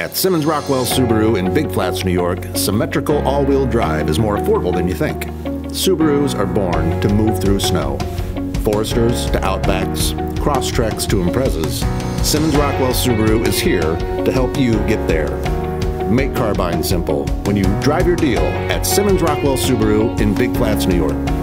At Simmons Rockwell Subaru in Big Flats, New York, symmetrical all wheel drive is more affordable than you think. Subarus are born to move through snow. Foresters to Outbacks, Crosstreks to Imprezas, Simmons Rockwell Subaru is here to help you get there. Make carbine simple when you drive your deal at Simmons Rockwell Subaru in Big Flats, New York.